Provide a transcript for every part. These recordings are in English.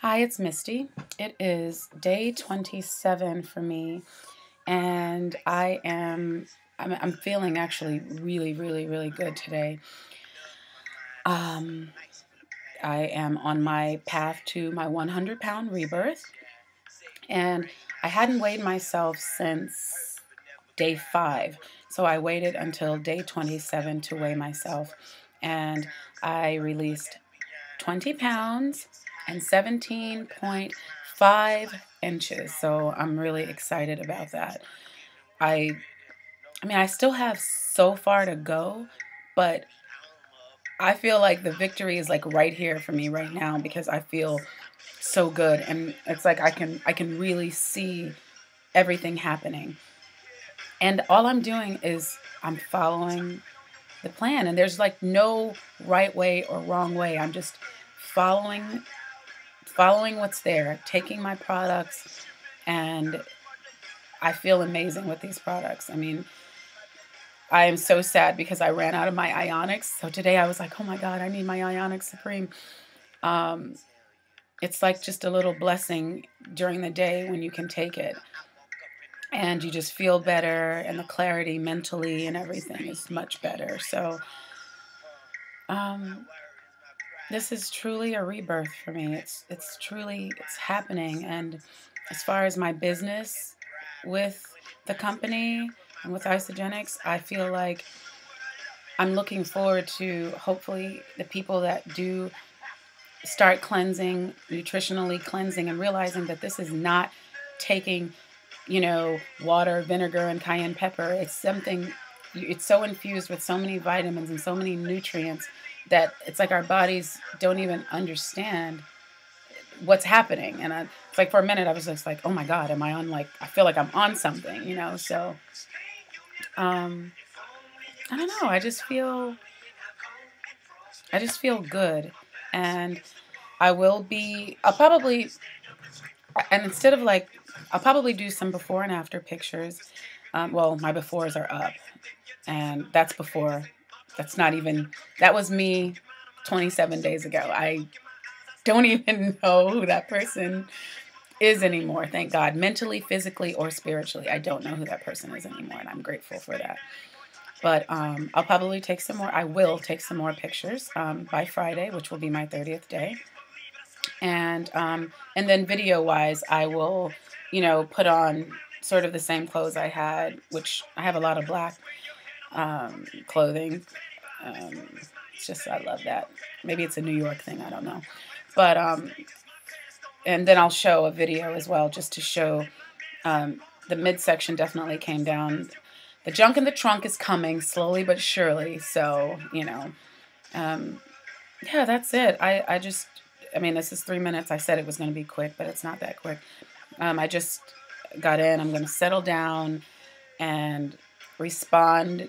Hi, it's Misty. It is day 27 for me, and I am I'm, I'm feeling actually really, really, really good today. Um, I am on my path to my 100 pound rebirth, and I hadn't weighed myself since day five, so I waited until day 27 to weigh myself, and I released 20 pounds and 17.5 inches. So I'm really excited about that. I I mean, I still have so far to go, but I feel like the victory is like right here for me right now because I feel so good and it's like I can I can really see everything happening. And all I'm doing is I'm following the plan and there's like no right way or wrong way. I'm just following following what's there, taking my products, and I feel amazing with these products. I mean, I am so sad because I ran out of my Ionix. So today I was like, oh my God, I need my Ionix Supreme. Um, it's like just a little blessing during the day when you can take it. And you just feel better, and the clarity mentally and everything is much better. So, um, this is truly a rebirth for me. It's it's truly it's happening and as far as my business with the company and with Isagenix, I feel like I'm looking forward to hopefully the people that do start cleansing, nutritionally cleansing and realizing that this is not taking, you know, water, vinegar and cayenne pepper. It's something it's so infused with so many vitamins and so many nutrients that it's like our bodies don't even understand what's happening. And I, it's like for a minute, I was just like, oh my God, am I on like, I feel like I'm on something, you know? So, um, I don't know. I just feel, I just feel good. And I will be, I'll probably, and instead of like, I'll probably do some before and after pictures. Um, well, my befores are up, and that's before that's not even, that was me 27 days ago. I don't even know who that person is anymore. Thank God. Mentally, physically, or spiritually, I don't know who that person is anymore, and I'm grateful for that. But um, I'll probably take some more. I will take some more pictures um, by Friday, which will be my 30th day. And um, and then video wise, I will, you know, put on sort of the same clothes I had, which I have a lot of black um, clothing um, it's just I love that. Maybe it's a New York thing. I don't know. But um, and then I'll show a video as well, just to show um, the midsection definitely came down. The junk in the trunk is coming slowly but surely. So you know, um, yeah, that's it. I I just I mean this is three minutes. I said it was going to be quick, but it's not that quick. Um, I just got in. I'm going to settle down and respond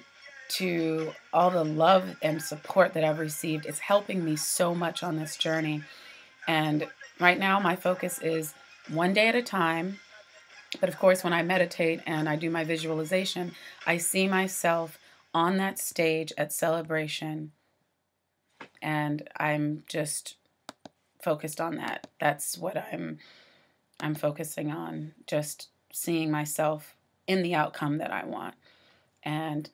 to all the love and support that I've received. It's helping me so much on this journey. And right now, my focus is one day at a time. But of course, when I meditate and I do my visualization, I see myself on that stage at celebration. And I'm just focused on that. That's what I'm I'm focusing on, just seeing myself in the outcome that I want. And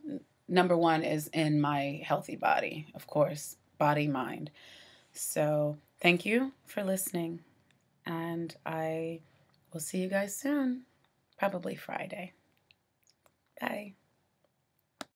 number one is in my healthy body, of course, body, mind. So thank you for listening. And I will see you guys soon, probably Friday. Bye.